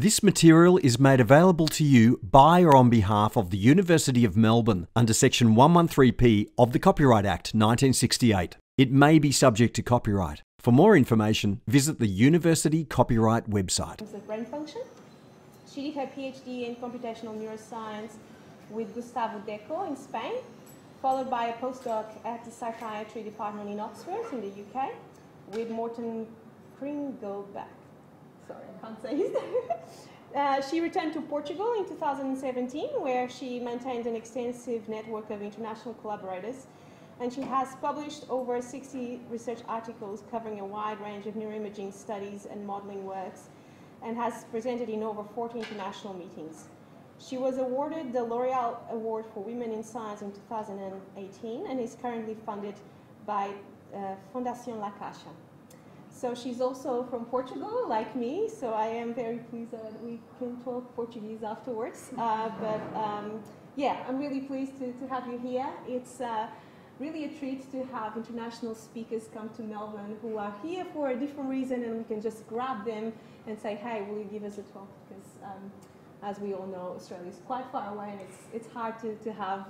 This material is made available to you by or on behalf of the University of Melbourne under Section 113P of the Copyright Act 1968. It may be subject to copyright. For more information, visit the University Copyright website. of brain function. She did her PhD in computational neuroscience with Gustavo Deco in Spain, followed by a postdoc at the psychiatry department in Oxford in the UK with Morten Kringelbach. Sorry, I can't say his name. Uh, she returned to Portugal in 2017, where she maintained an extensive network of international collaborators, and she has published over 60 research articles covering a wide range of neuroimaging studies and modeling works, and has presented in over 40 international meetings. She was awarded the L'Oreal Award for Women in Science in 2018 and is currently funded by uh, Fundación La Caixa. So she's also from Portugal, like me, so I am very pleased that we can talk Portuguese afterwards. Uh, but um, yeah, I'm really pleased to, to have you here. It's uh, really a treat to have international speakers come to Melbourne who are here for a different reason and we can just grab them and say, hey, will you give us a talk? Because um, as we all know, Australia is quite far away and it's, it's hard to, to have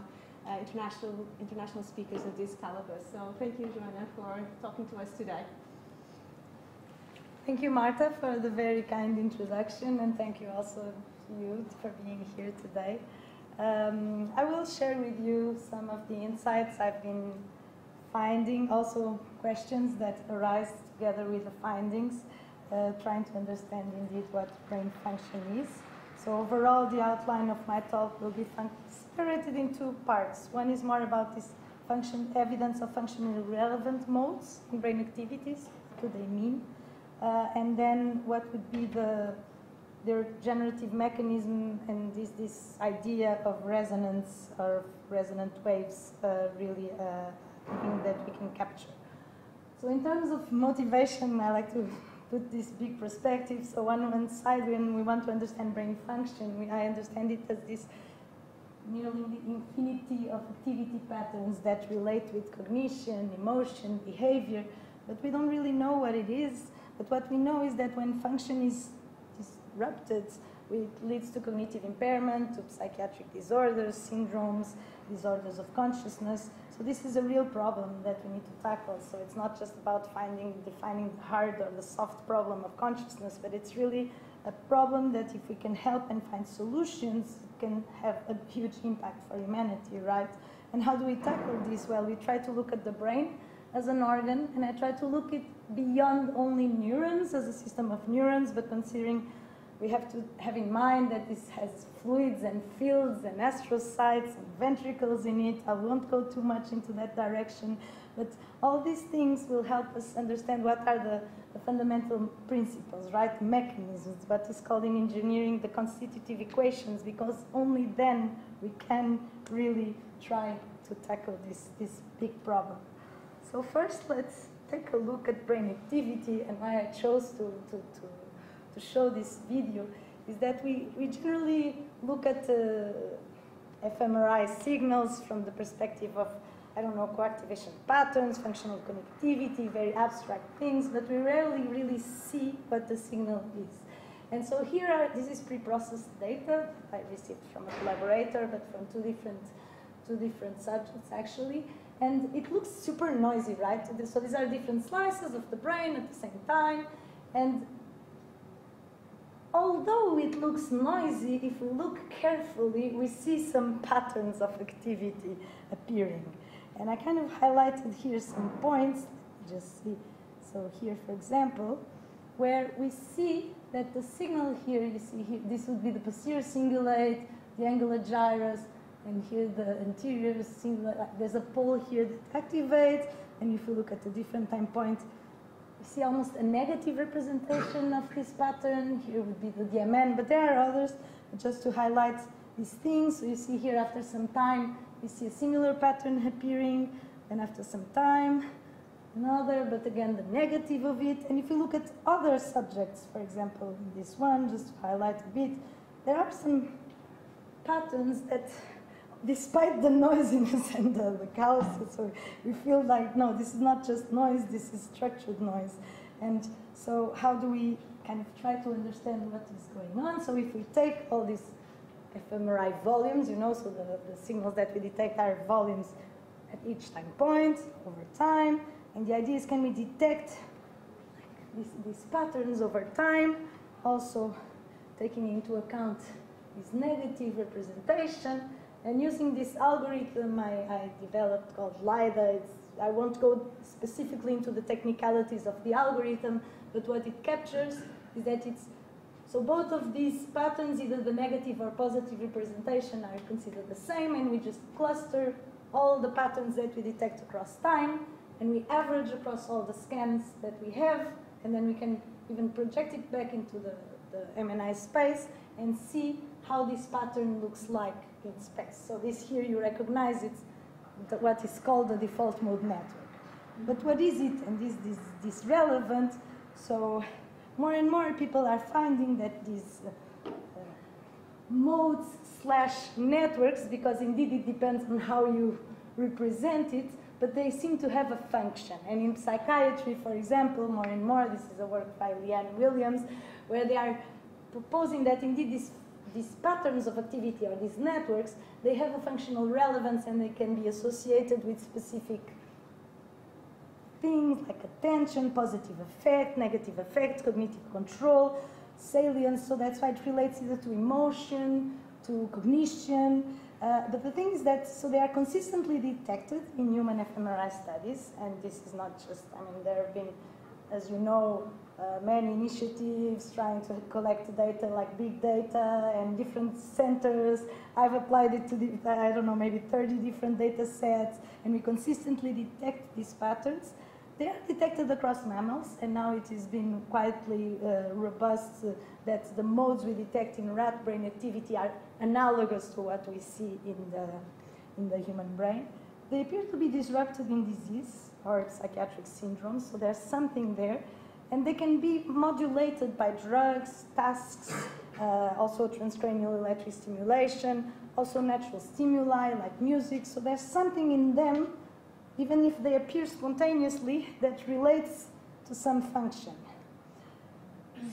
uh, international, international speakers of this caliber. So thank you, Joana, for talking to us today. Thank you, Marta, for the very kind introduction, and thank you also to you for being here today. Um, I will share with you some of the insights I've been finding, also questions that arise together with the findings, uh, trying to understand indeed what brain function is. So overall, the outline of my talk will be separated in two parts. One is more about this function, evidence of functionally relevant modes in brain activities. What do they mean? Uh, and then what would be the their generative mechanism and this, this idea of resonance or resonant waves uh, really uh, thing that we can capture. So in terms of motivation, I like to put this big perspective. So on one side, when we want to understand brain function, we, I understand it as this nearly infinity of activity patterns that relate with cognition, emotion, behavior, but we don't really know what it is but what we know is that when function is disrupted, it leads to cognitive impairment, to psychiatric disorders, syndromes, disorders of consciousness. So this is a real problem that we need to tackle. So it's not just about finding, defining the hard or the soft problem of consciousness, but it's really a problem that if we can help and find solutions, can have a huge impact for humanity, right? And how do we tackle this? Well, we try to look at the brain as an organ, and I try to look it beyond only neurons as a system of neurons, but considering we have to have in mind that this has fluids and fields and astrocytes and ventricles in it. I won't go too much into that direction, but all these things will help us understand what are the, the fundamental principles, right? Mechanisms, what is called in engineering the constitutive equations, because only then we can really try to tackle this, this big problem. So first, let's take a look at brain activity and why I chose to, to, to, to show this video is that we, we generally look at uh, fMRI signals from the perspective of, I don't know, co-activation patterns, functional connectivity, very abstract things, but we rarely really see what the signal is. And so here are, this is pre-processed data I received from a collaborator, but from two different, two different subjects actually. And it looks super noisy, right? So these are different slices of the brain at the same time. And although it looks noisy, if we look carefully, we see some patterns of activity appearing. And I kind of highlighted here some points. Just see. So here, for example, where we see that the signal here, you see here, this would be the posterior cingulate, the angular gyrus, and here the anterior like there's a pole here that activates, and if you look at a different time point, you see almost a negative representation of this pattern. Here would be the DMN, but there are others, just to highlight these things. So you see here after some time, you see a similar pattern appearing, and after some time, another, but again the negative of it. And if you look at other subjects, for example, this one, just to highlight a bit, there are some patterns that despite the noisiness and the, the chaos, so we feel like, no, this is not just noise, this is structured noise. And so how do we kind of try to understand what is going on. So if we take all these fMRI volumes, you know, so the, the signals that we detect are volumes at each time point over time, and the idea is can we detect these, these patterns over time, also taking into account this negative representation, and using this algorithm I, I developed called LEiDA, it's, I won't go specifically into the technicalities of the algorithm, but what it captures is that it's so both of these patterns, either the negative or positive representation, are considered the same, and we just cluster all the patterns that we detect across time, and we average across all the scans that we have, and then we can even project it back into the, the MNI space and see how this pattern looks like in space. So this here you recognize it's what is called the default mode network. But what is it, and is this, this relevant? So more and more people are finding that these uh, modes slash networks, because indeed it depends on how you represent it, but they seem to have a function. And in psychiatry, for example, more and more, this is a work by Leanne Williams, where they are proposing that indeed these, these patterns of activity or these networks, they have a functional relevance and they can be associated with specific things like attention, positive effect, negative effect, cognitive control, salience. So that's why it relates either to emotion, to cognition. Uh, but the thing is that, so they are consistently detected in human fMRI studies, and this is not just, I mean, there have been, as you know, many initiatives trying to collect data like big data and different centers. I've applied it to, the, I don't know, maybe 30 different data sets, and we consistently detect these patterns. They are detected across mammals, and now it has been quietly uh, robust uh, that the modes we detect in rat brain activity are analogous to what we see in the, in the human brain. They appear to be disrupted in disease or psychiatric syndromes, so there's something there. And they can be modulated by drugs, tasks, uh, also transcranial electric stimulation, also natural stimuli like music. So there's something in them even if they appear spontaneously, that relates to some function.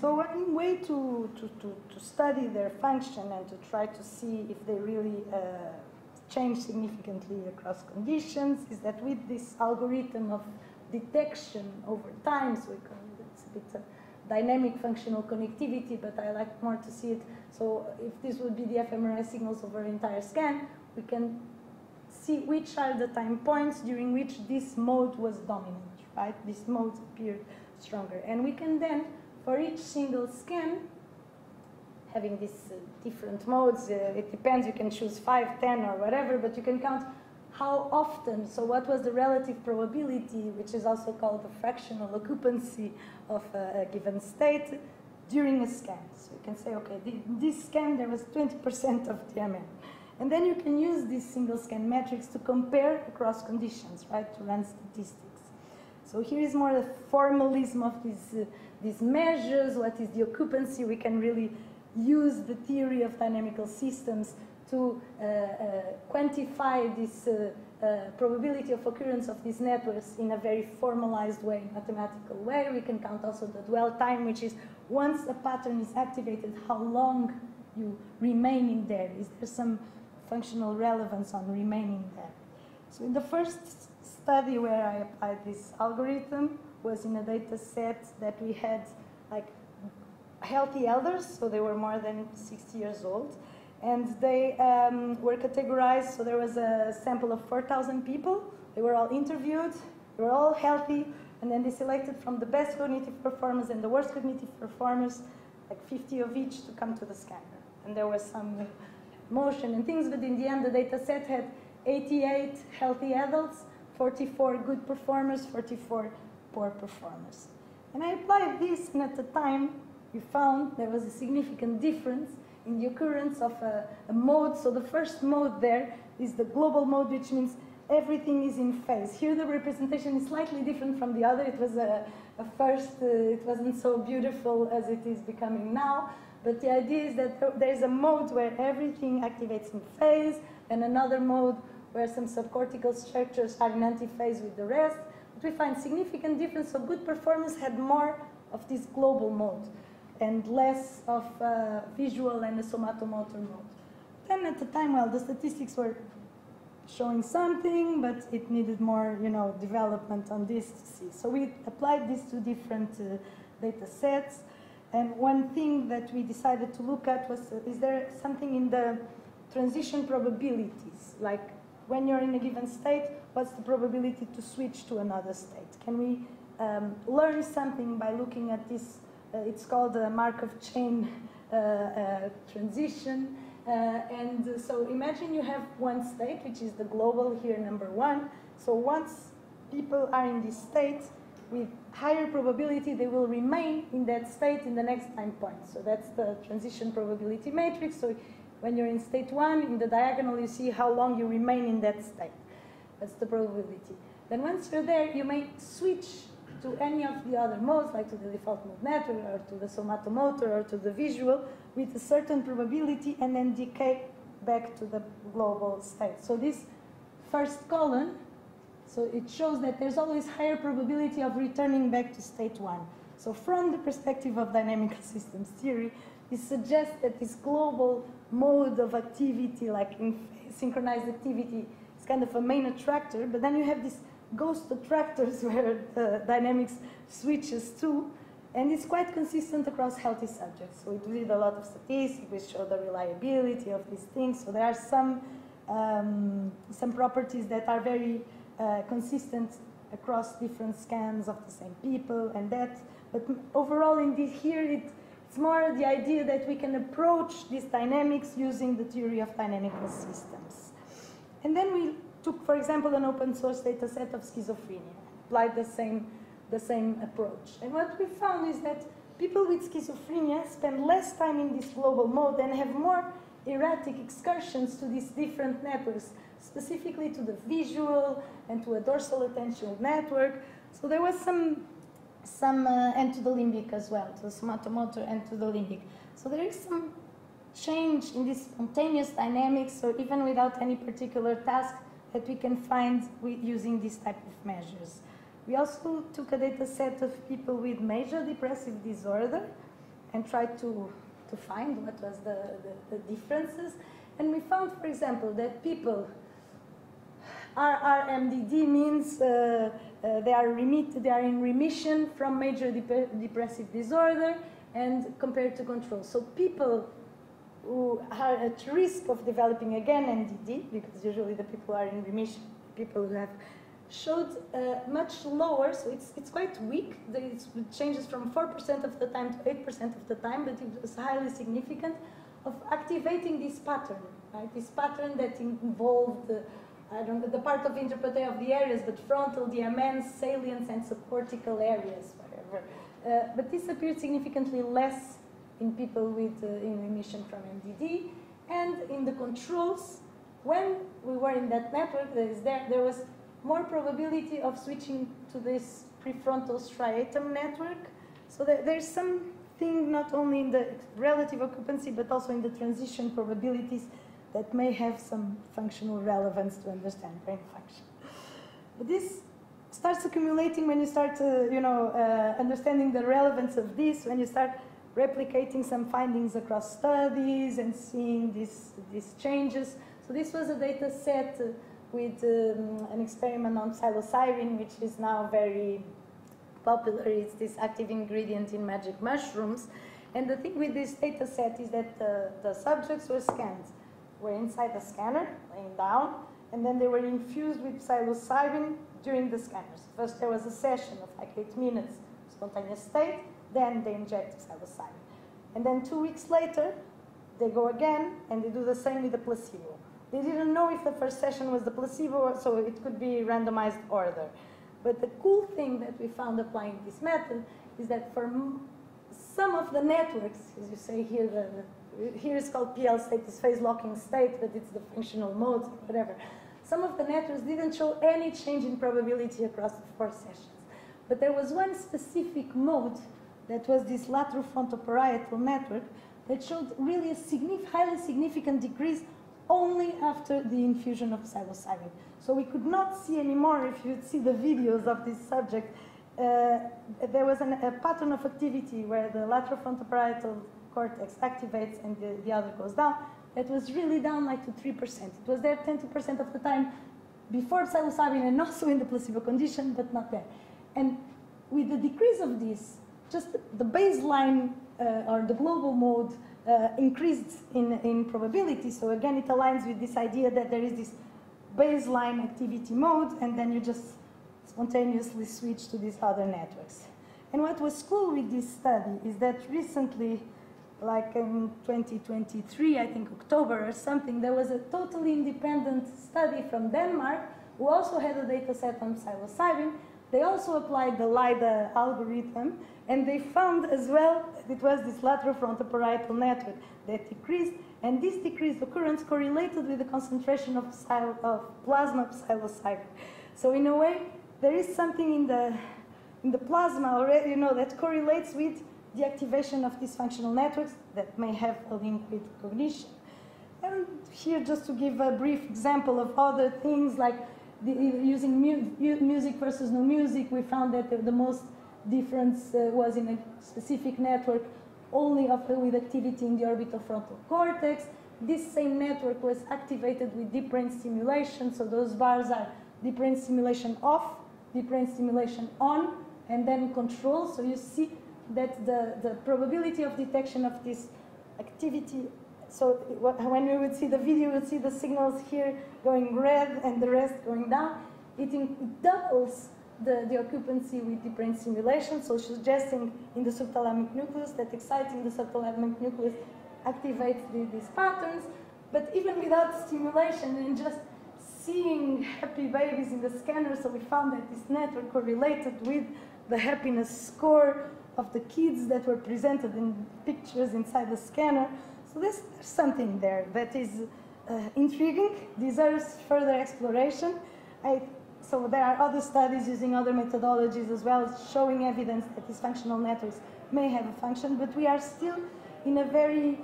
So one way to, to, to, to, study their function and to try to see if they really uh, change significantly across conditions is that with this algorithm of detection over time, so it's a bit of dynamic functional connectivity, but I like more to see it. So if this would be the fMRI signals over entire scan, we can see which are the time points during which this mode was dominant, right? This mode appeared stronger. And we can then, for each single scan, having these uh, different modes, uh, it depends, you can choose 5, 10, or whatever, but you can count how often, so what was the relative probability, which is also called the fractional occupancy of a, a given state during a scan. So you can say, okay, this scan there was 20% of DMN. And then you can use these single scan metrics to compare across conditions, right, to run statistics. So here is more the formalism of these, uh, these measures, what is the occupancy, we can really use the theory of dynamical systems to uh, uh, quantify this uh, probability of occurrence of these networks in a very formalized way, mathematical way. We can count also the dwell time, which is once a pattern is activated, how long you remaining there. Is there some functional relevance on remaining there. So in the first study where I applied this algorithm was in a data set that we had like healthy elders, so they were more than 60 years old, and they um, were categorized, so there was a sample of 4,000 people, they were all interviewed, they were all healthy, and then they selected from the best cognitive performers and the worst cognitive performers, like 50 of each to come to the scanner. And there was some motion and things, but in the end the data set had 88 healthy adults, 44 good performers, 44 poor performers. And I applied this, and at the time we found there was a significant difference in the occurrence of a, a mode. So the first mode there is the global mode, which means everything is in phase. Here the representation is slightly different from the other. It was a, a first, uh, it wasn't so beautiful as it is becoming now. But the idea is that there's a mode where everything activates in phase, and another mode where some subcortical structures are in antiphase with the rest. But we find significant difference, so good performance had more of this global mode. And less of uh, visual and the somatomotor mode. Then at the time, well, the statistics were showing something, but it needed more, you know, development on this to see. So we applied these two different uh, data sets. And one thing that we decided to look at was, uh, is there something in the transition probabilities? Like when you're in a given state, what's the probability to switch to another state? Can we um, learn something by looking at this? Uh, it's called a Markov chain uh, uh, transition. And so imagine you have one state, which is the global here, number one. So once people are in this state, with higher probability they will remain in that state in the next time point. So that's the transition probability matrix. So when you're in state one, in the diagonal you see how long you remain in that state. That's the probability. Then once you're there, you may switch to any of the other modes, like to the default mode network, or to the somatomotor, or to the visual, with a certain probability, and then decay back to the global state. So this first column, so it shows that there's always higher probability of returning back to state one. So from the perspective of dynamical systems theory, it suggests that this global mode of activity, like synchronized activity, is kind of a main attractor, but then you have these ghost attractors where the dynamics switches to, and it's quite consistent across healthy subjects. So we did a lot of statistics, we show the reliability of these things. So there are some, um, some properties that are very uh, consistent across different scans of the same people and that. But overall, in this here, it, it's more the idea that we can approach these dynamics using the theory of dynamical systems. And then we took, for example, an open source data set of schizophrenia, applied the same, the same approach. And what we found is that people with schizophrenia spend less time in this global mode and have more erratic excursions to these different networks, specifically to the visual and to a dorsal attentional network. So there was some, some uh, and to the limbic as well, to the somatomotor and to the limbic. So there is some change in this spontaneous dynamics, or even without any particular task, that we can find using this type of measures. We also took a data set of people with major depressive disorder and tried to, to find what was the, the, the differences. And we found, for example, that people, RRMDD means uh, uh, they, are remit, they are in remission from major dep depressive disorder and compared to control. So people who are at risk of developing again MDD, because usually the people are in remission, people who have showed uh, much lower, so it's, it's quite weak. It changes from 4% of the time to 8% of the time, but it was highly significant of activating this pattern, right? This pattern that involved, uh, I don't know, the part of interpretation of the areas, but frontal, DMN, salience, and subcortical areas, whatever. Uh, but this appeared significantly less in people with uh, in remission from MDD, and in the controls, when we were in that network that is there, there was more probability of switching to this prefrontal striatum network. So there, there's something not only in the relative occupancy, but also in the transition probabilities that may have some functional relevance to understand brain function. But this starts accumulating when you start, uh, you know, uh, understanding the relevance of this, when you start replicating some findings across studies and seeing these, these changes. So this was a data set with um, an experiment on psilocybin, which is now very popular. It's this active ingredient in magic mushrooms. And the thing with this data set is that the, the subjects were scanned, were inside the scanner, laying down, and then they were infused with psilocybin during the scanners. First there was a session of like eight minutes, spontaneous state, then they inject psilocybin. And then two weeks later, they go again and they do the same with the placebo. They didn't know if the first session was the placebo, so it could be randomized order. But the cool thing that we found applying this method is that for some of the networks, as you say here, the, the, here is called PL state, is phase locking state, but it's the functional mode, whatever. Some of the networks didn't show any change in probability across the four sessions. But there was one specific mode that was this lateral frontoparietal network that showed really a highly significant decrease only after the infusion of psilocybin. So we could not see anymore, if you'd see the videos of this subject, uh, there was an, a pattern of activity where the lateral frontoparietal cortex activates and the, the other goes down. It was really down like to 3%. It was there 10 percent of the time before psilocybin and also in the placebo condition, but not there. And with the decrease of this, just the baseline uh, or the global mode uh, increased in, in probability. So again, it aligns with this idea that there is this baseline activity mode, and then you just spontaneously switch to these other networks. And what was cool with this study is that recently, like in 2023, I think October or something, there was a totally independent study from Denmark who also had a data set on psilocybin. They also applied the LEiDA algorithm, and they found as well that it was this lateral frontoparietal network that decreased, and this decreased occurrence correlated with the concentration of, of plasma psilocybin. So in a way, there is something in the, in the plasma already, you know, that correlates with the activation of dysfunctional networks that may have a link with cognition. And here, just to give a brief example of other things like the, using mu music versus no music, we found that the, the most difference uh, was in a specific network only of, with activity in the orbital frontal cortex. This same network was activated with deep brain stimulation, so those bars are deep brain stimulation off, deep brain stimulation on, and then control. So you see that the, the probability of detection of this activity, so when we would see the video, we would see the signals here going red and the rest going down. It, doubles the, the occupancy with deep brain stimulation, so suggesting in the subthalamic nucleus that exciting the subthalamic nucleus activates the, these patterns. But even without stimulation and just seeing happy babies in the scanner, so we found that this network correlated with the happiness score of the kids that were presented in pictures inside the scanner. So there's, something there that is uh, intriguing, deserves further exploration. I so there are other studies using other methodologies as well, showing evidence that these functional networks may have a function, but we are still in a very,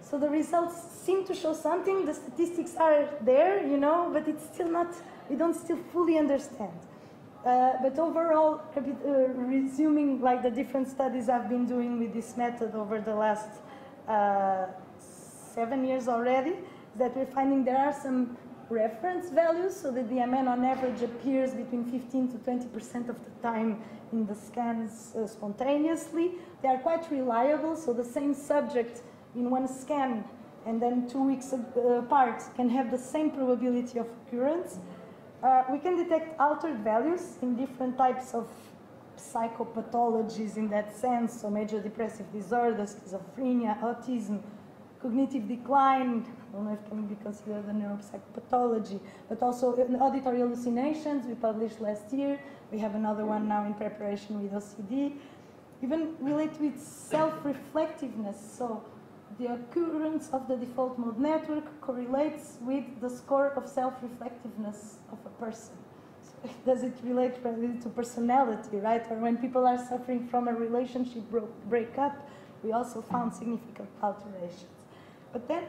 so the results seem to show something, the statistics are there, you know, but it's still not, we don't still fully understand. Uh, but overall, uh, resuming like the different studies I've been doing with this method over the last seven years already, that we're finding there are some reference values, so that the MN on average appears between 15 to 20% of the time in the scans uh, spontaneously. They are quite reliable, so the same subject in one scan and then two weeks apart can have the same probability of occurrence. Uh, we can detect altered values in different types of psychopathologies in that sense, so major depressive disorder, schizophrenia, autism, cognitive decline, I don't know if it can be considered a neuropsychopathology, but also auditory hallucinations we published last year. We have another one now in preparation with OCD. Even relate with self-reflectiveness. So the occurrence of the default mode network correlates with the score of self-reflectiveness of a person. Does it relate to personality, right? Or when people are suffering from a relationship breakup, we also found significant alterations. But then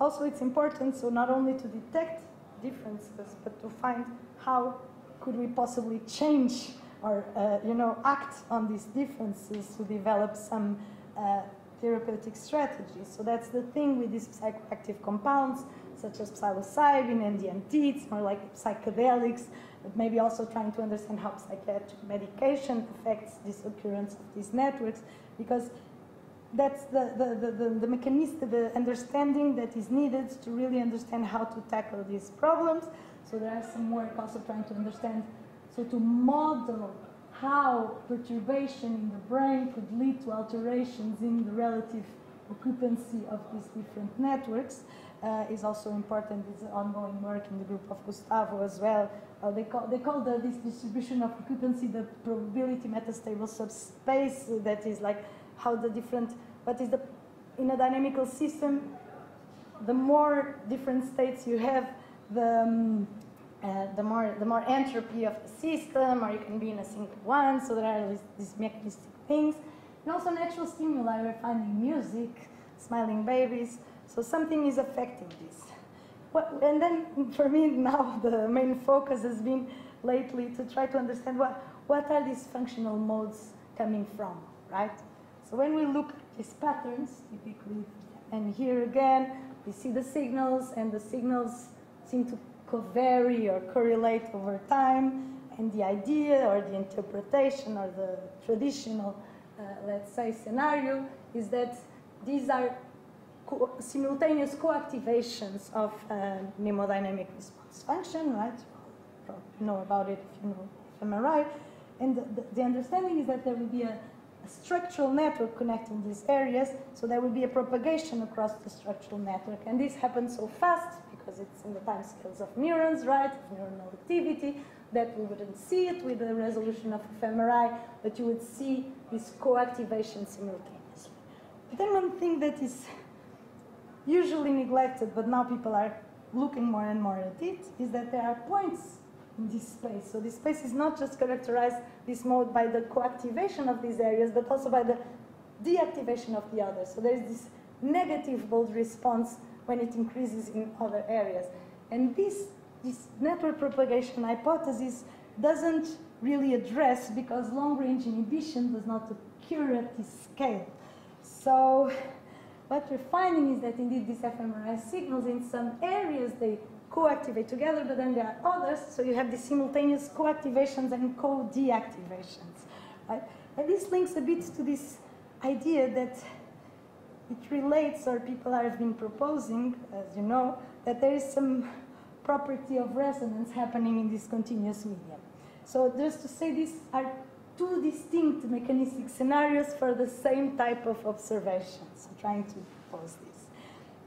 also, it's important, so not only to detect differences, but to find how could we possibly change or, uh, you know, act on these differences to develop some uh, therapeutic strategies. So that's the thing with these psychoactive compounds, such as psilocybin and DMT, it's more like psychedelics, but maybe also trying to understand how psychiatric medication affects this occurrence of these networks, because that's the, the, the, the, mechanism, the understanding that is needed to really understand how to tackle these problems. So there are some work also trying to understand, so to model how perturbation in the brain could lead to alterations in the relative occupancy of these different networks uh, is also important. It's ongoing work in the group of Gustavo as well. Uh, they call, they call the, this distribution of occupancy the probability metastable subspace that is like how the different, what is the, in a dynamical system, the more different states you have, the, um, uh, the more the more entropy of the system, or you can be in a single one. So there are these, these mechanistic things, and also natural stimuli. We're finding music, smiling babies. So something is affecting this. What, and then for me now the main focus has been lately to try to understand what what are these functional modes coming from, right? So when we look at these patterns, typically, and here again, we see the signals, and the signals seem to vary or correlate over time, and the idea or the interpretation or the traditional, uh, let's say, scenario is that these are co simultaneous co-activations of uh, hemodynamic response function, right? You know about it if you know fMRI. And the, the, the understanding is that there will be a, a, structural network connecting these areas, so there will be a propagation across the structural network. And this happens so fast because it's in the time scales of neurons, right, neuronal activity, that we wouldn't see it with the resolution of fMRI, but you would see this co-activation simultaneously. But then one thing that is usually neglected, but now people are looking more and more at it, is that there are points in this space. So this space is not just characterized, this mode, by the co-activation of these areas, but also by the deactivation of the others. So there is this negative bold response when it increases in other areas. And this, this network propagation hypothesis doesn't really address because long-range inhibition does not occur at this scale. So what we're finding is that indeed these fMRI signals in some areas they co-activate together, but then there are others, so you have these simultaneous co-activations and co-deactivations. Right? And this links a bit to this idea that it relates, or people have been proposing, as you know, that there is some property of resonance happening in this continuous medium. So just to say these are two distinct mechanistic scenarios for the same type of observations. Trying to propose this.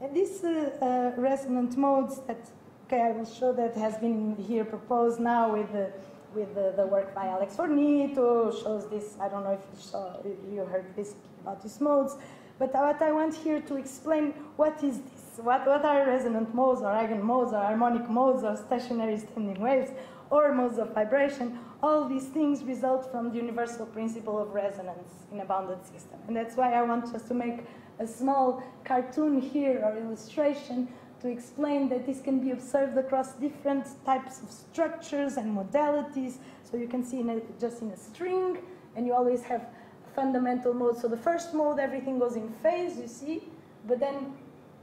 And these uh, uh, resonant modes that Okay, I will show that has been here proposed now with the, with the, the work by Alex Fornito, shows this, I don't know if you, saw, you heard this about these modes, but what I want here to explain, what is this? What, what are resonant modes or eigenmodes or harmonic modes or stationary standing waves or modes of vibration? All these things result from the universal principle of resonance in a bounded system. And that's why I want just to make a small cartoon here or illustration to explain that this can be observed across different types of structures and modalities. So you can see in a, just in a string, and you always have fundamental mode. So the first mode, everything goes in phase, you see, but then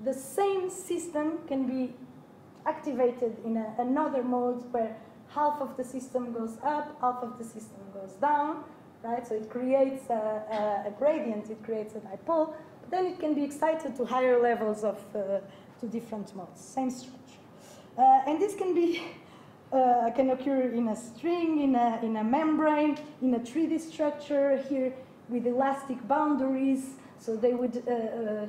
the same system can be activated in a, another mode where half of the system goes up, half of the system goes down, right? So it creates a, a, a gradient, it creates a dipole, but then it can be excited to higher levels of uh, to different modes, same structure. Uh, and this can be uh, can occur in a string, in a, in a membrane, in a 3D structure here with elastic boundaries. So they would uh, uh,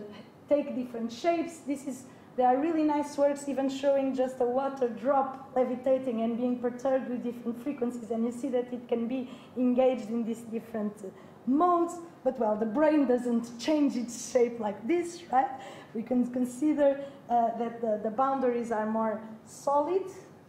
take different shapes. This is there are really nice works even showing just a water drop levitating and being perturbed with different frequencies. And you see that it can be engaged in these different modes. But well, the brain doesn't change its shape like this, right? We can consider uh, that the, the boundaries are more solid,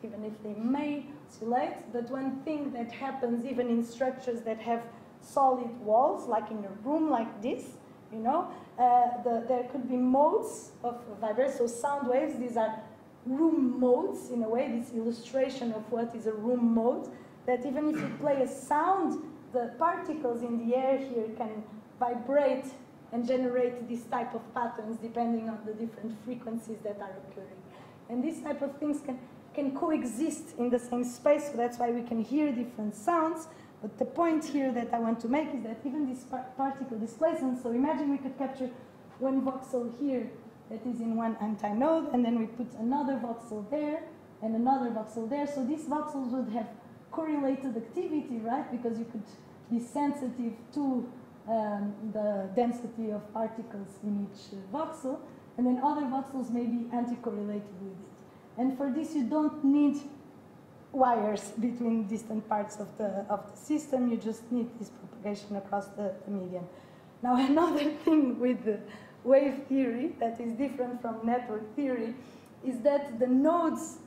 even if they may oscillate. But one thing that happens even in structures that have solid walls, like in a room like this, you know, uh, the, there could be modes of vibration, so sound waves, these are room modes in a way, this illustration of what is a room mode, that even if you play a sound, the particles in the air here can vibrate and generate this type of patterns depending on the different frequencies that are occurring. And these type of things can, can coexist in the same space, so that's why we can hear different sounds. But the point here that I want to make is that even this par particle displacement, so imagine we could capture one voxel here that is in one antinode, and then we put another voxel there, and another voxel there. So these voxels would have correlated activity, right? Because you could be sensitive to um, the density of particles in each uh, voxel, and then other voxels may be anti-correlated with it. And for this, you don't need wires between distant parts of the, of the system, you just need this propagation across the, the medium. Now, another thing with the wave theory that is different from network theory is that the nodes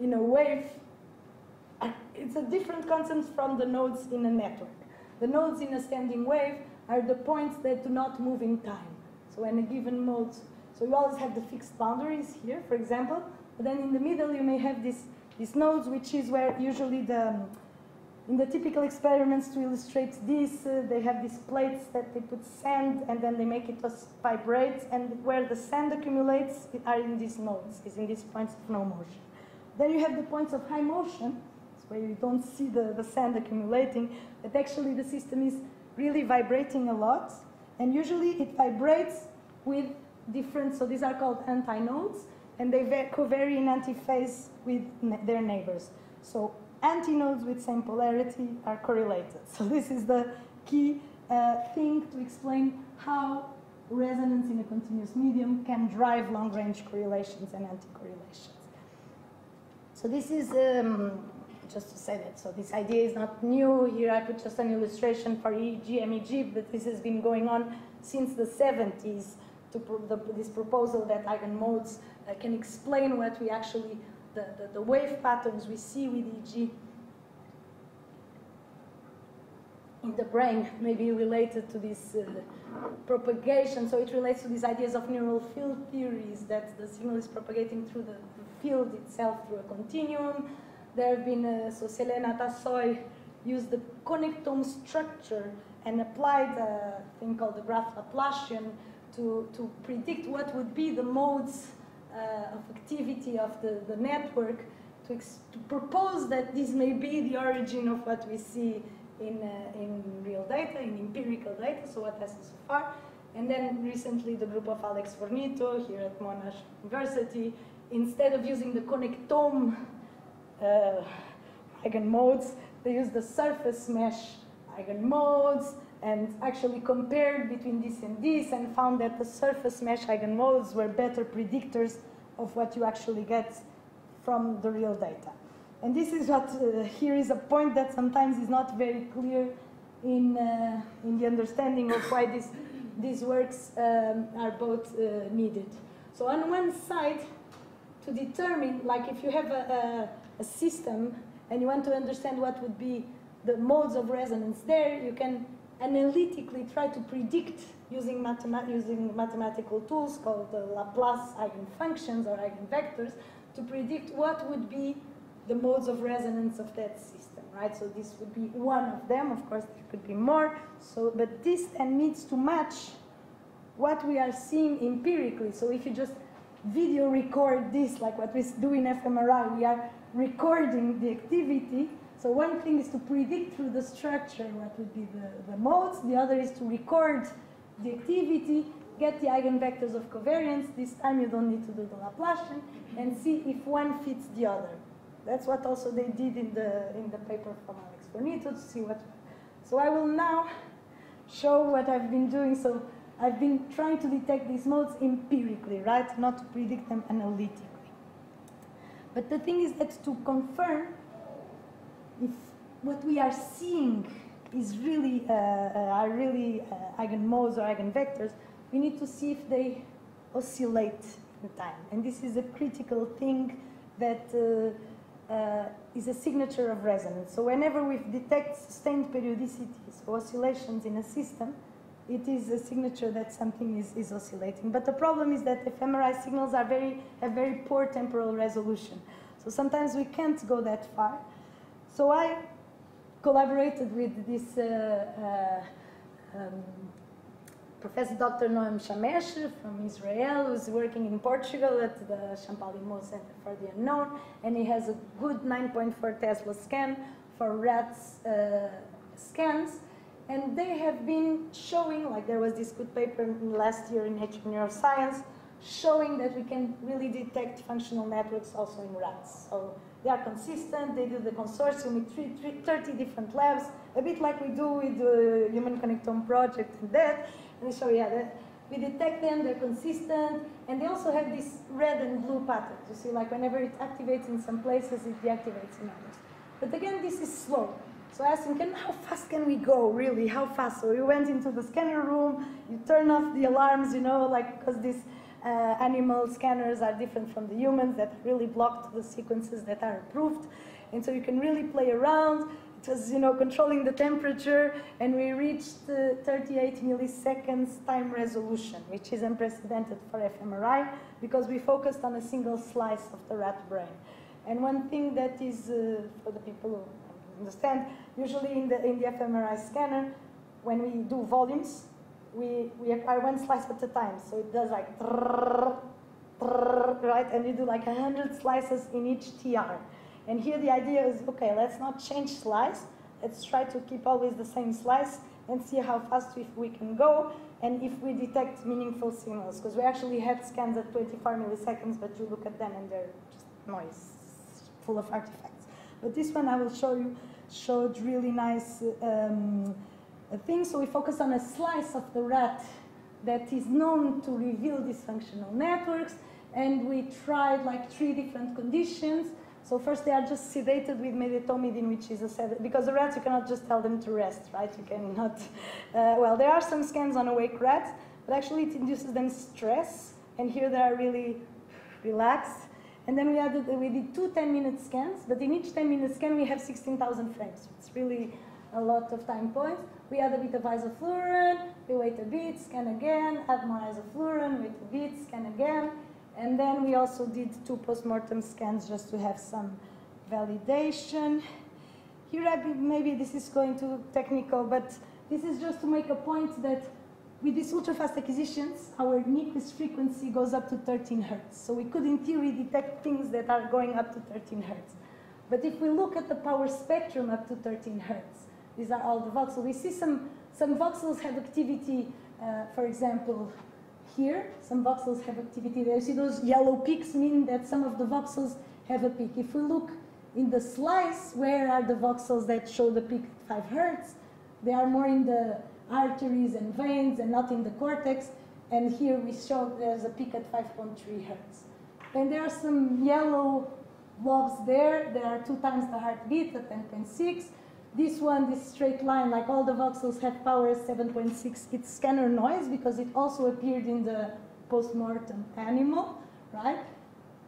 in a wave, it's a different concept from the nodes in a network. The nodes in a standing wave are the points that do not move in time. So in a given mode, so you always have the fixed boundaries here, for example, but then in the middle you may have this, these nodes, which is where usually the, in the typical experiments to illustrate this, uh, they have these plates that they put sand and then they make it vibrate, and where the sand accumulates are in these nodes, is in these points of no motion. Then you have the points of high motion, where you don't see the, the sand accumulating, but actually the system is really vibrating a lot, and usually it vibrates with different, so these are called antinodes, and they co-vary in antiphase with their neighbors. So antinodes with same polarity are correlated. So this is the key uh, thing to explain how resonance in a continuous medium can drive long-range correlations and anti-correlations. So this is, um, just to say that, so this idea is not new. Here I put just an illustration for EEG, MEG, but this has been going on since the 70s to the, this proposal that eigenmodes uh, can explain what we actually the, the, the, wave patterns we see with EEG in the brain may be related to this uh, propagation. So it relates to these ideas of neural field theories that the signal is propagating through the, the field itself through a continuum. There have been, uh, so Selen Atasoy used the connectome structure and applied a thing called the graph Laplacian to, to predict what would be the modes uh, of activity of the, the network to, to, propose that this may be the origin of what we see in, uh, in real data, in empirical data, so what has so far. And then recently the group of Alex Fornito here at Monash University, instead of using the connectome uh, eigenmodes, they use the surface mesh eigenmodes and actually compared between this and this and found that the surface mesh eigenmodes were better predictors of what you actually get from the real data. And this is what, uh, here is a point that sometimes is not very clear in, uh, in the understanding of why this, these works um, are both uh, needed. So on one side, to determine, like if you have a, a, a system and you want to understand what would be the modes of resonance there, you can analytically try to predict using, using mathematical tools called the Laplace eigenfunctions or eigenvectors to predict what would be the modes of resonance of that system, right? So this would be one of them. Of course, there could be more. So, but this then needs to match what we are seeing empirically. So if you just video record this, like what we do in fMRI, we are recording the activity so one thing is to predict through the structure what would be the, the modes. The other is to record the activity, get the eigenvectors of covariance. This time you don't need to do the Laplacian, and see if one fits the other. That's what also they did in the, in the paper from Alex Fornito to see what. So I will now show what I've been doing. So I've been trying to detect these modes empirically, right? Not to predict them analytically. But the thing is that to confirm if what we are seeing is really uh, uh, are really uh, eigenmodes or eigenvectors, we need to see if they oscillate in time. And this is a critical thing that uh, uh, is a signature of resonance. So whenever we detect sustained periodicities or oscillations in a system, it is a signature that something is, is oscillating. But the problem is that fMRI signals are very, have very poor temporal resolution. So sometimes we can't go that far. So I collaborated with this uh, uh, um, Professor Dr. Noam Shemesh from Israel, who's working in Portugal at the Champalimaud Center for the Unknown, and he has a good 9.4 Tesla scan for rats uh, scans. And they have been showing, like there was this good paper last year in Nature Neuroscience, showing that we can really detect functional networks also in rats. So they are consistent. They do the consortium with three, three, 30 different labs, a bit like we do with the Human Connectome project and that. And so, yeah, that we detect them, they're consistent, and they also have this red and blue pattern. You see, like whenever it activates in some places, it deactivates in others. But again, this is slow. So I asked him, can, how fast can we go, really? How fast? So we went into the scanner room, you turn off the alarms, you know, like, because this uh, animal scanners are different from the humans that really blocked the sequences that are approved. And so you can really play around. It was, you know, controlling the temperature, and we reached uh, 38 milliseconds time resolution, which is unprecedented for fMRI because we focused on a single slice of the rat brain. And one thing that is, uh, for the people who understand, usually in the, in the fMRI scanner, when we do volumes, we, we acquire one slice at a time. So it does like, right? And you do like a 100 slices in each TR. And here the idea is, okay, let's not change slice. Let's try to keep always the same slice and see how fast we, we can go and if we detect meaningful signals. Because we actually had scans at 24 milliseconds, but you look at them and they're just noise, full of artifacts. But this one I will show you showed really nice um, things. So we focus on a slice of the rat that is known to reveal dysfunctional networks, and we tried like three different conditions. So first they are just sedated with medetomidine, which is a sedative, because the rats you cannot just tell them to rest, right? You cannot, uh, well, there are some scans on awake rats, but actually it induces them stress, and here they are really relaxed. And then we, added, we did two 10-minute scans, but in each 10-minute scan we have 16,000 frames. It's really a lot of time points. We add a bit of isoflurane, we wait a bit, scan again, add more isoflurane, wait a bit, scan again. And then we also did two postmortem scans just to have some validation. Here, maybe this is going too technical, but this is just to make a point that with these ultra-fast acquisitions, our Nyquist frequency goes up to 13 hertz. So we could, in theory, detect things that are going up to 13 hertz. But if we look at the power spectrum up to 13 hertz, these are all the voxels. We see some, some voxels have activity, uh, for example, here. Some voxels have activity there. You See those yellow peaks mean that some of the voxels have a peak. If we look in the slice, where are the voxels that show the peak at 5 hertz? They are more in the arteries and veins and not in the cortex. And here we show there's a peak at 5.3 hertz. And there are some yellow blobs there. There are two times the heartbeat at 10.6. This one, this straight line, like all the voxels have power 7.6. It's scanner noise because it also appeared in the post-mortem animal, right?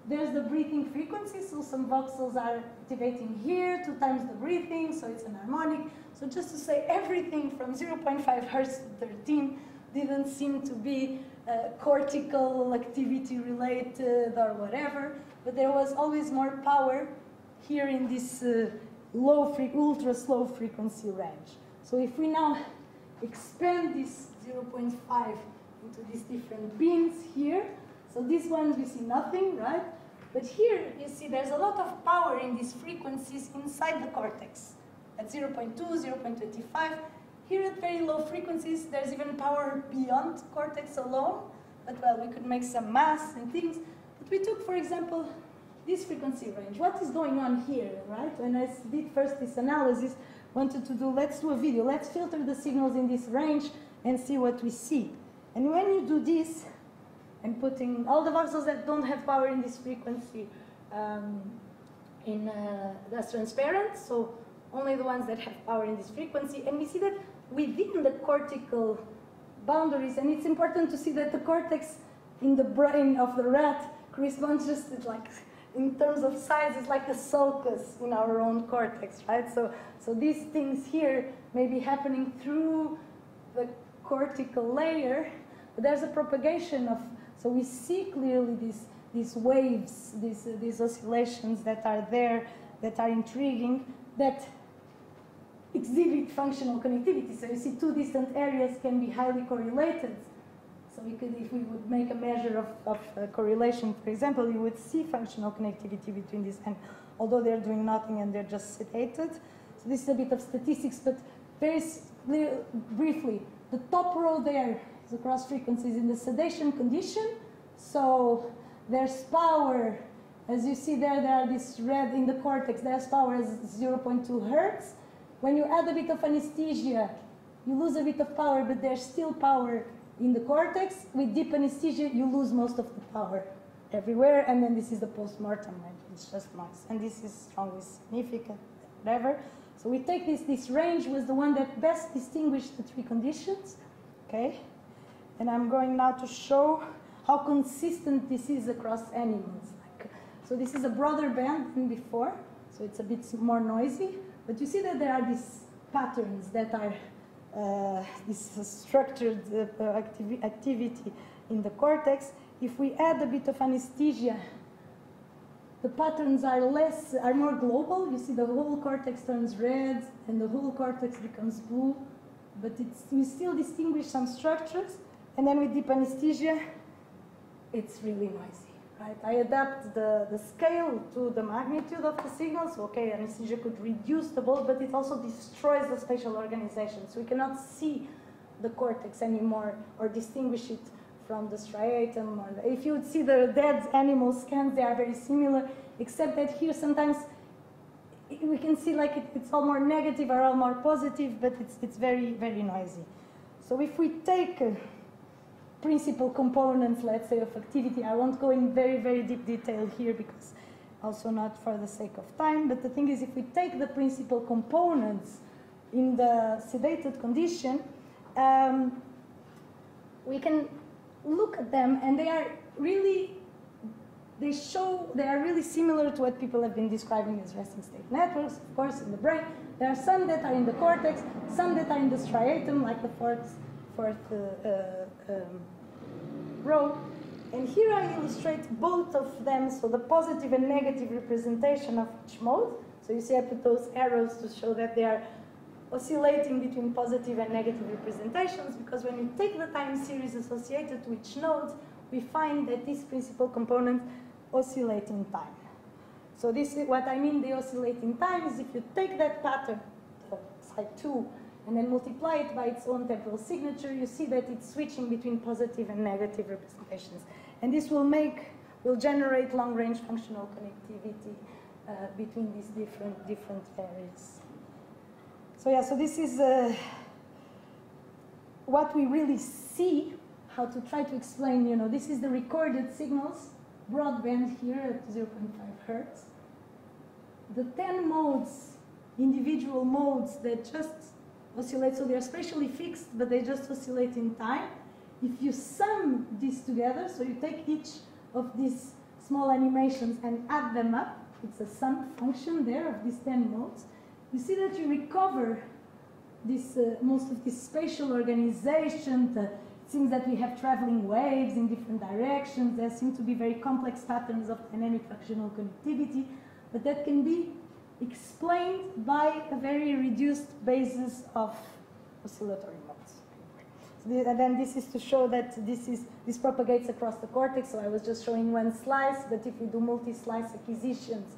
There's the breathing frequency, so some voxels are activating here, two times the breathing, so it's an harmonic. So just to say everything from 0.5 hertz to 13 didn't seem to be uh, cortical activity related or whatever, but there was always more power here in this uh, low ultra slow frequency range. So if we now expand this 0.5 into these different beams here, so these ones we see nothing, right? But here you see there's a lot of power in these frequencies inside the cortex. At 0.2, 0.25, here at very low frequencies, there's even power beyond cortex alone. But well, we could make some mass and things. But we took, for example, this frequency range. What is going on here, right? When I did first this analysis, wanted to do, let's do a video, let's filter the signals in this range and see what we see. And when you do this, and putting all the voxels that don't have power in this frequency um, in, uh, that's transparent, so only the ones that have power in this frequency, and we see that within the cortical boundaries, and it's important to see that the cortex in the brain of the rat corresponds just like in terms of size, it's like a sulcus in our own cortex, right? So, so these things here may be happening through the cortical layer, but there's a propagation of, so we see clearly these, these waves, these, uh, these oscillations that are there, that are intriguing, that exhibit functional connectivity. So you see two distant areas can be highly correlated so we could, if we would make a measure of, of uh, correlation, for example, you would see functional connectivity between these, and although they're doing nothing and they're just sedated. So this is a bit of statistics, but very briefly, the top row there is across frequencies in the sedation condition. So there's power, as you see there, there are this red in the cortex, there's power as 0.2 hertz. When you add a bit of anesthesia, you lose a bit of power, but there's still power in the cortex, with deep anesthesia, you lose most of the power everywhere, and then this is the post-mortem? It's just noise. And this is strongly significant, whatever. So we take this, this range was the one that best distinguished the three conditions, okay? And I'm going now to show how consistent this is across animals. Like, so this is a broader band than before, so it's a bit more noisy, but you see that there are these patterns that are this structured uh, activi activity in the cortex, if we add a bit of anesthesia the patterns are less, are more global. You see the whole cortex turns red and the whole cortex becomes blue, but it's, you still distinguish some structures. And then with deep anesthesia, it's really noisy, right? I adapt the, the scale to the magnitude of the signal. So, okay, anesthesia could reduce the BOLD, but it also destroys the spatial organization. So we cannot see the cortex anymore or distinguish it from the striatum. If you would see the dead animal scans, they are very similar, except that here sometimes we can see like it, it's all more negative or all more positive, but it's, it's very, very noisy. So if we take uh, principal components, let's say, of activity, I won't go in very, very deep detail here because also not for the sake of time, but the thing is if we take the principal components in the sedated condition, um, we can look at them and they are really they show they are really similar to what people have been describing as resting state networks of course in the brain. There are some that are in the cortex some that are in the striatum like the fourth fourth uh, uh, um, and here I illustrate both of them so the positive and negative representation of each mode so you see I put those arrows to show that they are oscillating between positive and negative representations because when you take the time series associated to each node, we find that this principal component oscillate in time. So this is what I mean, the oscillating time is if you take that pattern, side 2, and then multiply it by its own temporal signature, you see that it's switching between positive and negative representations. And this will make, will generate long-range functional connectivity uh, between these different, different areas. So yeah, so this is uh, what we really see, how to try to explain, you know, this is the recorded signals, broadband here at 0.5 hertz. The 10 modes, individual modes that just oscillate, so they're spatially fixed, but they just oscillate in time. If you sum these together, so you take each of these small animations and add them up, it's a sum function there of these 10 modes, you see that you recover this, uh, most of this spatial organization. The, seems that we have traveling waves in different directions. There seem to be very complex patterns of dynamic functional connectivity, but that can be explained by a very reduced basis of oscillatory modes. And then this is to show that this, is, this propagates across the cortex. So I was just showing one slice, but if we do multi-slice acquisitions,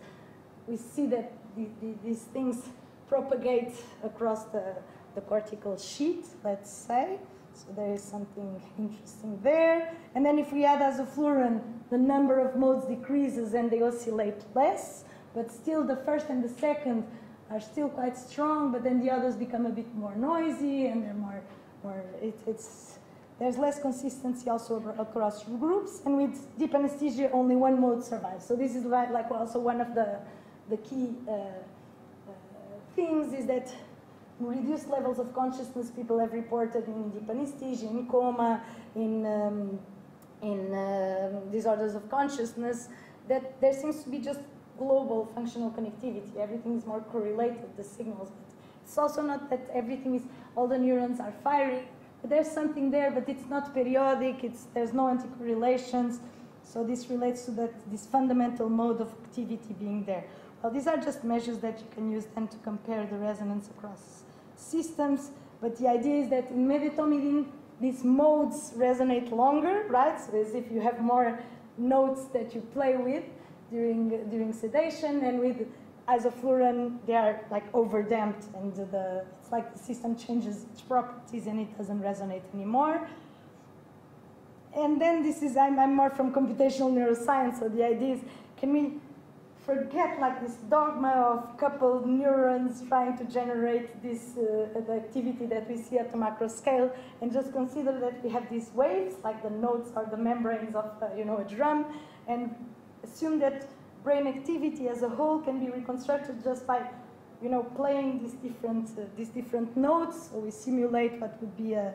we see that the, the, these things propagate across the, the cortical sheet, let's say. So there is something interesting there. And then if we add isoflurane, the number of modes decreases and they oscillate less, but still the first and the second are still quite strong, but then the others become a bit more noisy and they're more, more it, it's, there's less consistency also across groups. And with deep anesthesia, only one mode survives. So this is like, like also one of the, the key uh, things is that reduced levels of consciousness people have reported in deep anesthesia, in coma, in, um, in uh, disorders of consciousness, that there seems to be just global functional connectivity. Everything is more correlated, the signals. But it's also not that everything is, all the neurons are firing, but there's something there, but it's not periodic, it's, there's no anticorrelations. So this relates to that, this fundamental mode of activity being there. Well, these are just measures that you can use then to compare the resonance across systems. But the idea is that in medetomidine, these modes resonate longer, right? So as if you have more notes that you play with during, during sedation, and with isoflurane, they are like overdamped, and the, it's like the system changes its properties and it doesn't resonate anymore. And then this is, I'm, I'm more from computational neuroscience, so the idea is, can we forget like this dogma of coupled neurons trying to generate this uh, activity that we see at the macro scale and just consider that we have these waves like the notes or the membranes of uh, you know a drum and assume that brain activity as a whole can be reconstructed just by you know playing these different uh, these different notes so we simulate what would be a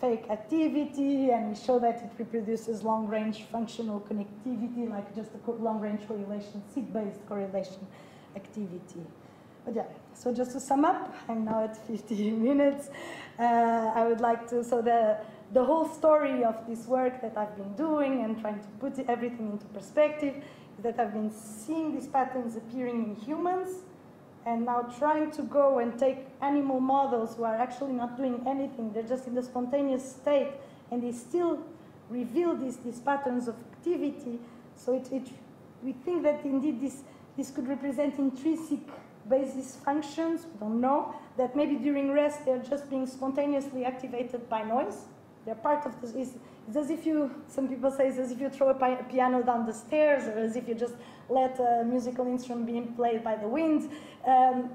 fake activity, and we show that it reproduces long-range functional connectivity, like just a long-range correlation, seed-based correlation activity. But yeah, so just to sum up, I'm now at 50 minutes. Uh, I would like to, so the, the whole story of this work that I've been doing and trying to put everything into perspective is that I've been seeing these patterns appearing in humans and now trying to go and take animal models who are actually not doing anything, they're just in the spontaneous state, and they still reveal these, these patterns of activity. So it, it, we think that indeed this, this could represent intrinsic basis functions, we don't know, that maybe during rest they're just being spontaneously activated by noise. They're part of this, it's, it's as if you, some people say it's as if you throw a piano down the stairs or as if you just let a musical instrument being played by the wind. Um,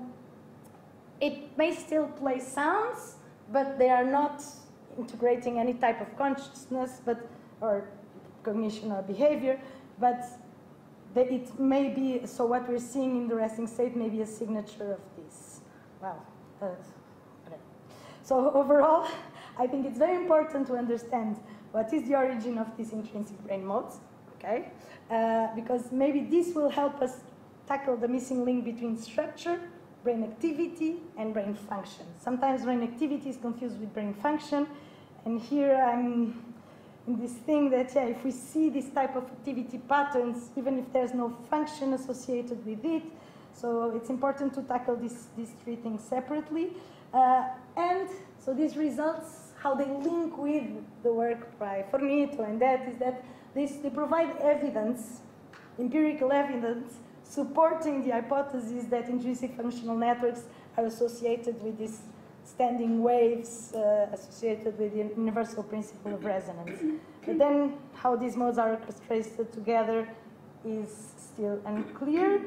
it may still play sounds, but they are not integrating any type of consciousness but, or cognition or behavior, but it may be, so what we're seeing in the resting state may be a signature of this. Well, uh, so overall, I think it's very important to understand what is the origin of these intrinsic brain modes, okay? Uh, because maybe this will help us tackle the missing link between structure, brain activity, and brain function. Sometimes brain activity is confused with brain function, and here I'm in this thing that, yeah, if we see this type of activity patterns, even if there's no function associated with it, so it's important to tackle this, these three things separately. Uh, and so these results, how they link with the work by Fornito and that is that this, they provide evidence, empirical evidence, supporting the hypothesis that intrinsic functional networks are associated with these standing waves uh, associated with the universal principle of resonance. But then how these modes are orchestrated together is still unclear.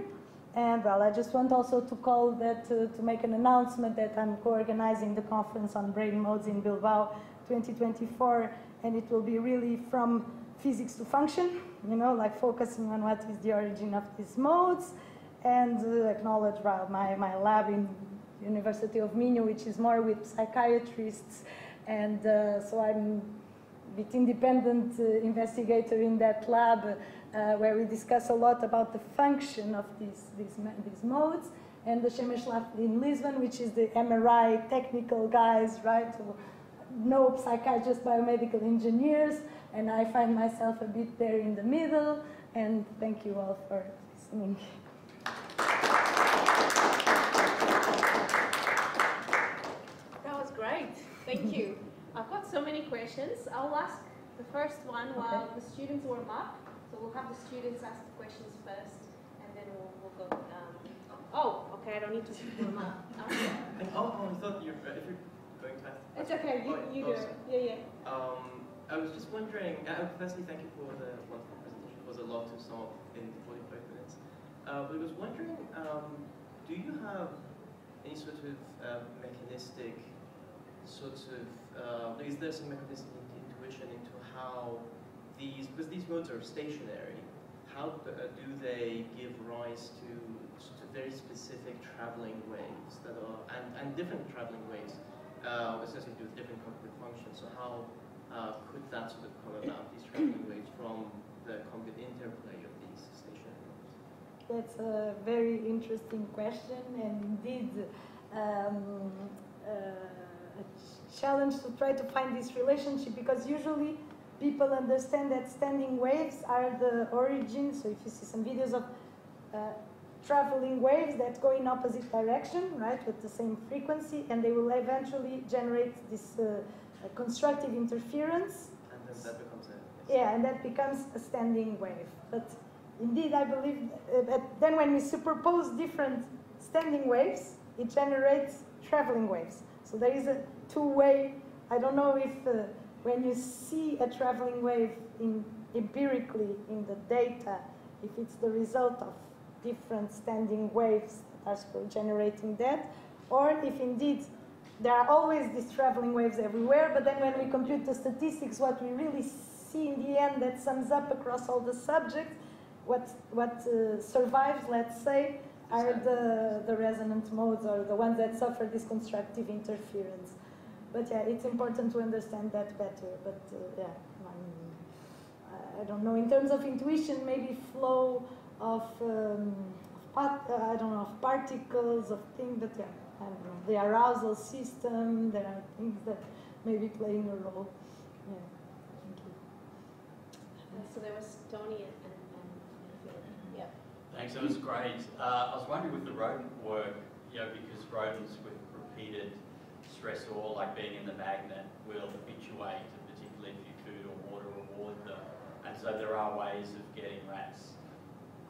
And well, I just want also to call that, uh, to make an announcement that I'm co-organizing the conference on brain modes in Bilbao 2024, and it will be really from physics to function, you know, like focusing on what is the origin of these modes, and uh, acknowledge well, my, my lab in University of Minho, which is more with psychiatrists, and uh, so I'm a bit independent uh, investigator in that lab, Uh, where we discuss a lot about the function of these, these, these modes, and the Shemesh lab in Lisbon, which is the MRI technical guys, right, who know psychiatrists, biomedical engineers, and I find myself a bit there in the middle, and thank you all for listening. That was great. Thank you. I've got so many questions. I'll ask the first one while okay. the students warm up. So we'll have the students ask the questions first, and then we'll, we'll go. Um, oh, okay, I don't need to warm up. and, oh, oh, I thought you if you're going to ask It's okay, you, you oh, do it. Yeah, yeah. Um, I was just wondering, uh, firstly, thank you for the wonderful presentation. It was a lot to sum up in 45 minutes. Uh, but I was wondering, um, do you have any sort of uh, mechanistic sort of, uh, is there some mechanistic intuition into how these, because these modes are stationary, how do, uh, they give rise to, to very specific traveling waves that are, and, and different traveling waves uh, associated with different cognitive functions. So how uh, could that sort of come about, these traveling waves from the cognitive interplay of these stationary modes? That's a very interesting question, and indeed, um, uh, a challenge to try to find this relationship because usually people understand that standing waves are the origin. So if you see some videos of uh, traveling waves that go in opposite direction, right, with the same frequency, and they will eventually generate this uh, constructive interference. And then that becomes a yeah, and that becomes a standing wave. But indeed, I believe uh, that then when we superpose different standing waves, it generates traveling waves. So there is a two-way, I don't know if uh, when you see a traveling wave in, empirically in the data, if it's the result of different standing waves that are generating that, or if indeed there are always these traveling waves everywhere, but then when we compute the statistics, what we really see in the end that sums up across all the subjects, what, what uh, survives, let's say, are the, the resonant modes or the ones that suffer this constructive interference. But yeah, it's important to understand that better. But uh, yeah, I don't know. In terms of intuition, maybe flow of, um, of uh, I don't know, of particles, of things. But yeah, I don't know. The arousal system. There are things that may be playing a role. Yeah. So there was Tony and, and, and Yeah. Thanks, that was great. Uh, I was wondering with the rodent work, you know, because rodents with repeated stressor, like being in the magnet, will habituate, particularly if you food or water reward them. And so there are ways of getting rats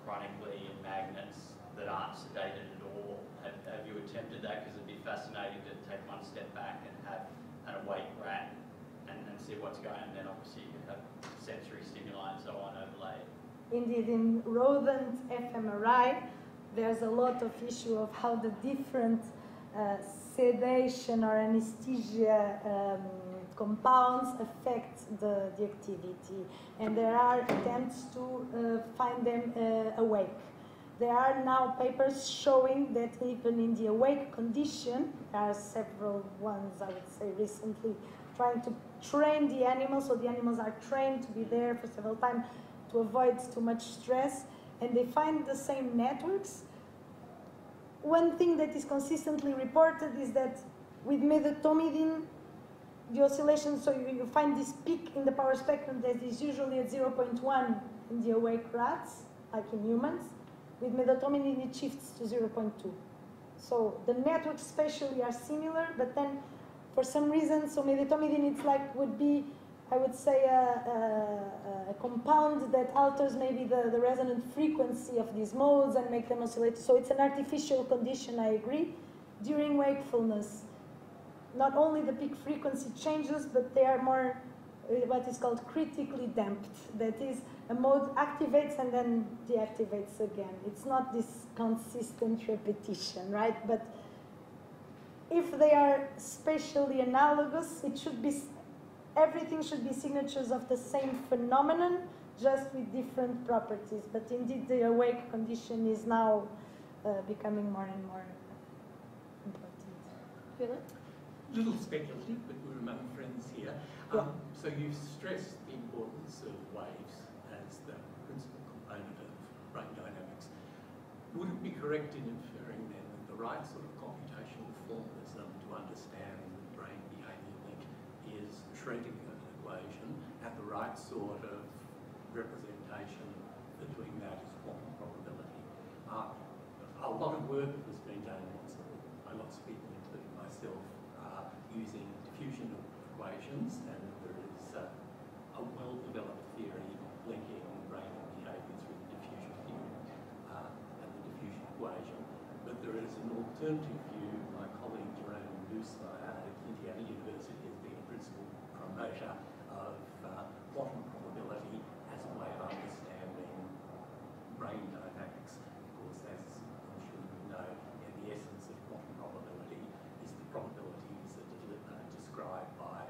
chronically in magnets that aren't sedated at all. Have, have you attempted that? Because it'd be fascinating to take one step back and have an awake rat and, and see what's going on. And then obviously you can have sensory stimuli and so on overlaid. Indeed, in rodent fMRI, there's a lot of issue of how the different uh, sedation or anesthesia um, compounds affect the, the activity. And there are attempts to uh, find them uh, awake. There are now papers showing that even in the awake condition, there are several ones, I would say, recently, trying to train the animals, so the animals are trained to be there for several times to avoid too much stress, and they find the same networks. One thing that is consistently reported is that with medetomidine, the oscillation, so you, you find this peak in the power spectrum that is usually at 0.1 in the awake rats, like in humans. With medetomidine, it shifts to 0.2. So the networks spatially are similar, but then for some reason, so medetomidine, it's like would be, I would say, a, a, a compound that alters maybe the, the resonant frequency of these modes and make them oscillate. So it's an artificial condition, I agree. During wakefulness, not only the peak frequency changes, but they are more uh, what is called critically damped. That is, a mode activates and then deactivates again. It's not this consistent repetition, right? But if they are spatially analogous, it should be everything should be signatures of the same phenomenon, just with different properties. But indeed, the awake condition is now uh, becoming more and more important. Philip? A little speculative, but we're among friends here. Um, so you've stressed the importance of waves as the principal component of brain dynamics. Would it be correct in inferring then that the right sort of computational formalism to understand the brain behaviour link is Schrödinger equation and the right sort of representation for doing that is quantum probability? Uh, a lot of work has been done by lots of people, including myself, using diffusion equations, and there is uh, a well-developed theory linking brain behaviours with the diffusion theory uh, and the diffusion equation. But there is an alternative view. My colleague Jerome Busemeyer at Indiana University has been a promoter of uh, quantum probability as a way of understanding brain dynamics. Of course, as I'm sure you know, the essence of quantum probability is the probability described by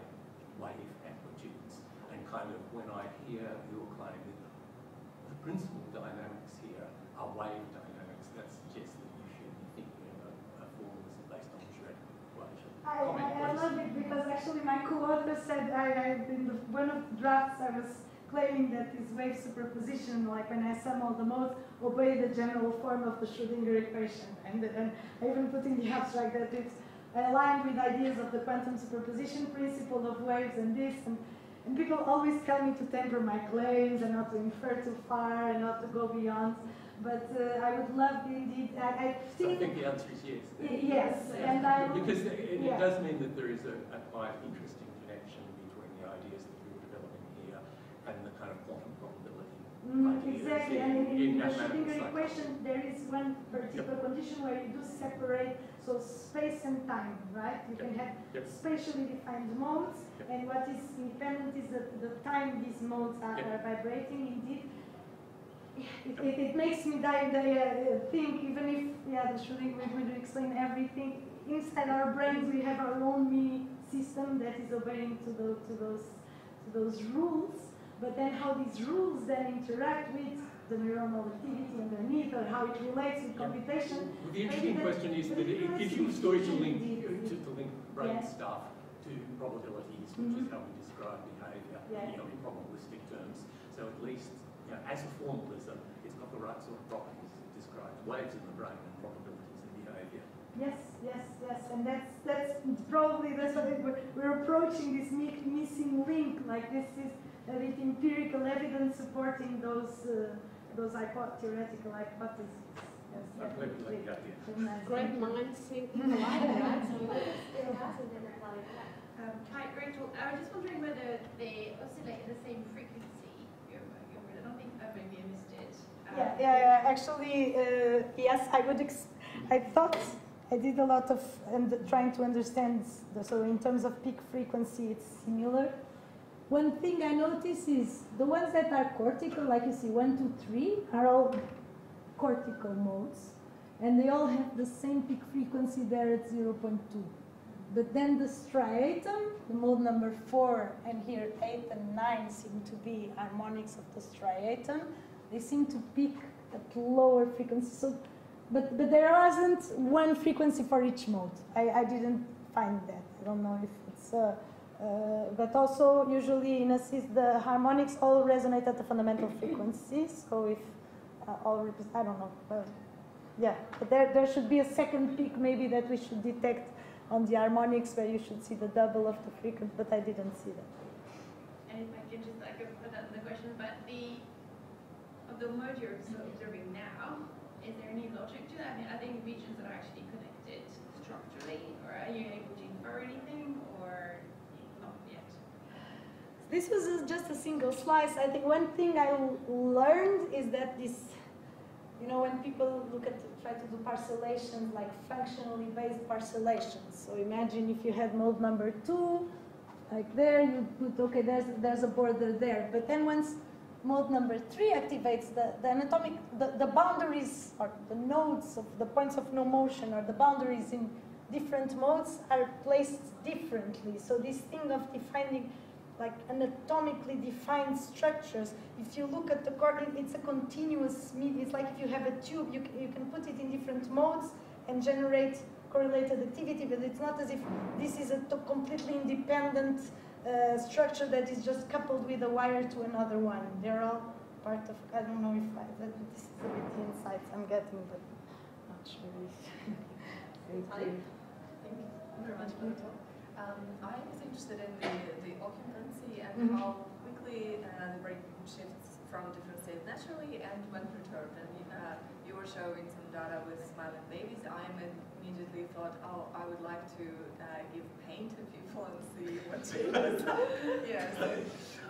wave amplitudes. And kind of when I hear your claim that the principal dynamics here are wave dynamics, that suggests that you should be thinking of a, a formalism based on the Schrödinger equation. I, I, I, love it because actually my co-author said I, I in the, one of the drafts I was claiming that this wave superposition, like when I sum all the modes, obey the general form of the Schrödinger equation. And, and I even put in the abstract that it's aligned with ideas of the quantum superposition principle of waves and this. And, and people always tell me to temper my claims and not to infer too far and not to go beyond. But uh, I would love indeed. I, I think. I think the answer is yes. Yes, and I. Because it, it does mean that there is a, a quite interesting connection between the ideas that you were developing here and the kind of quantum probability Mm, exactly, and in, in, in the Schrödinger equation, there is one particular yep. condition where you do separate, so space and time, right? You yep. can have yep. spatially defined modes, and what is independent is the, the time these modes are, are vibrating, indeed. It, it, it, makes me die, die, uh, think, even if, yeah, the Schrödinger would explain everything, inside our brains we have our own mini system that is obeying to, the, to, those, to those rules but then how these rules then interact with the neuronal activity underneath or how it relates with computation. Well, the interesting question is that it gives you a story to link, to, to link brain yeah. stuff to probabilities, which mm -hmm. is how we describe behaviour yeah. you know, in probabilistic terms. So at least, you know, as a the right sort of properties. It describes waves in the brain and probabilities in behaviour. Yes, yes, yes, and that's that's probably that's what we're, we're approaching this missing link. Like this is a bit empirical evidence supporting those uh, those hypo- theoretical hypotheses. Yes, I'm glad you like the idea. Nice. Great minds thinking alike, right? Um, hi, great talk. I was just wondering whether they oscillate at the same frequency. Your, your, I don't think uh, maybe I missed it. Um, Yeah, yeah, yeah. Actually, uh, yes, I would. I thought I did a lot of and trying to understand. The, so in terms of peak frequency, it's similar. One thing I notice is the ones that are cortical, like you see, one, two, three, are all cortical modes, and they all have the same peak frequency there at 0.2. But then the striatum, the mode number four, and here eight and nine seem to be harmonics of the striatum. They seem to peak at lower frequencies. So, but but there wasn't one frequency for each mode. I, I didn't find that. I don't know if it's. Uh, uh, but also usually in assist the harmonics all resonate at the fundamental frequencies. So if uh, all repres- I don't know. Yeah, but there there should be a second peak maybe that we should detect on the harmonics where you should see the double of the frequency, but I didn't see that. And if I can just like put another question about the of the mode you're observing now, is there any logic to that? I mean, are they regions that are actually connected structurally, or are you able to infer anything, or not yet? This was just a single slice. I think one thing I learned is that this, you know, when people look at try to do parcellations like functionally based parcellations. So imagine if you had mode number two, like there, you put okay, there's there's a border there. But then once mode number three activates the, the anatomic the, the boundaries or the nodes of the points of no motion or the boundaries in different modes are placed differently. So this thing of defining like anatomically defined structures. If you look at the cord, it's a continuous medium. It's like if you have a tube, you, you can put it in different modes and generate correlated activity, but it's not as if this is a completely independent uh, structure that is just coupled with a wire to another one. They're all part of, I don't know if I, that, this is a bit the insights I'm getting, but not sure if very Hi. Thank you very much for the talk. Um, I was interested in the, the occupancy and Mhm. how quickly uh, the brain shifts from different states naturally and when perturbed. And uh, you were showing some data with smiling babies. I immediately thought, oh, I would like to uh, give pain to people and see what changes. yeah, so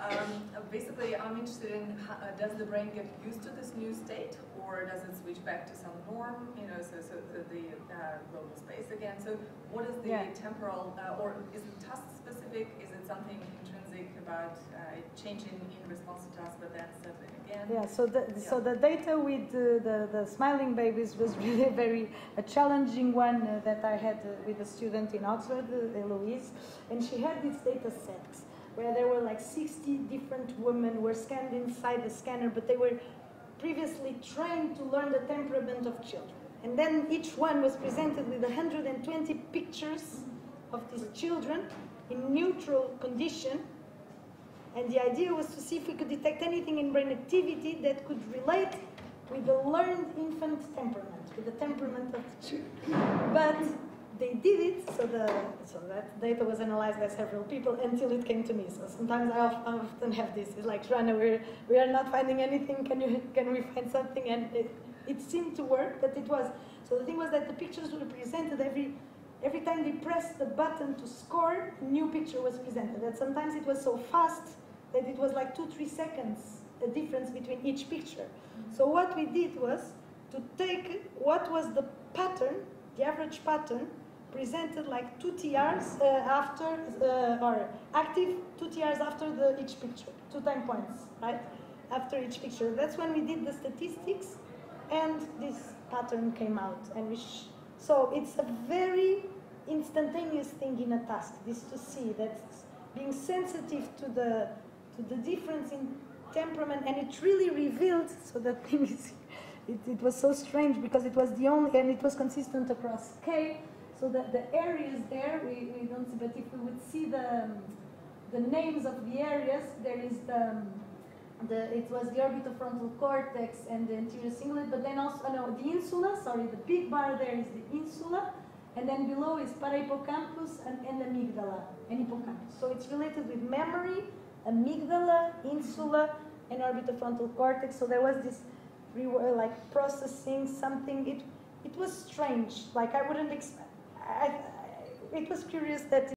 um, basically I'm interested in how, uh, does the brain get used to this new state or does it switch back to some norm, you know, so, so the, the uh, global space again. So what is the Yeah. temporal, uh, or is it task specific? Is it something about uh, changing in response to task but then settling again? Yeah, so the, so the data with uh, the, the smiling babies was really very a challenging one uh, that I had uh, with a student in Oxford, uh, Eloise, and she had this data set where there were like 60 different women were scanned inside the scanner, but they were previously trained to learn the temperament of children. And then each one was presented with 120 pictures of these children in neutral condition and the idea was to see if we could detect anything in brain activity that could relate with the learned infant temperament, with the temperament of the child. But they did it, so the so that data was analyzed by several people until it came to me. So sometimes I often have this. It's like, Rana, we're we are not finding anything. Can you can we find something? And it, it seemed to work, but it was. So the thing was that the pictures were presented every every time they pressed the button to score, a new picture was presented. And sometimes it was so fast that it was like two, three seconds a difference between each picture. So what we did was to take what was the pattern, the average pattern, presented like two TRs uh, after, uh, or active two TRs after the, each picture, two time points, right? After each picture. That's when we did the statistics and this pattern came out. And we sh- so it's a very instantaneous thing in a task, this to see that being sensitive to the the difference in temperament, and it really revealed. So that thing is, it, it was so strange because it was the only, and it was consistent across K. So that the areas there we, we don't see, but if we would see the um, the names of the areas, there is the um, the it was the orbitofrontal cortex and the anterior cingulate, but then also no the insula. Sorry, the big bar there is the insula, and then below is parahippocampus and, and amygdala and hippocampus. So it's related with memory amygdala, insula, and orbitofrontal cortex. So there was this like processing something. It it was strange. Like I wouldn't expect. I, it was curious that